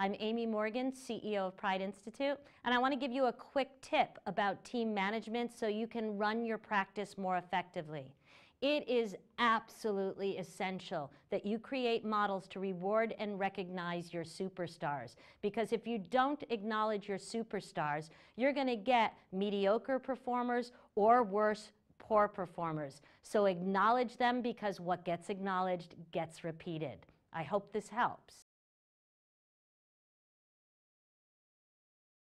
I'm Amy Morgan, CEO of Pride Institute, and I want to give you a quick tip about team management so you can run your practice more effectively. It is absolutely essential that you create models to reward and recognize your superstars. Because if you don't acknowledge your superstars, you're going to get mediocre performers or worse, poor performers. So acknowledge them because what gets acknowledged gets repeated. I hope this helps.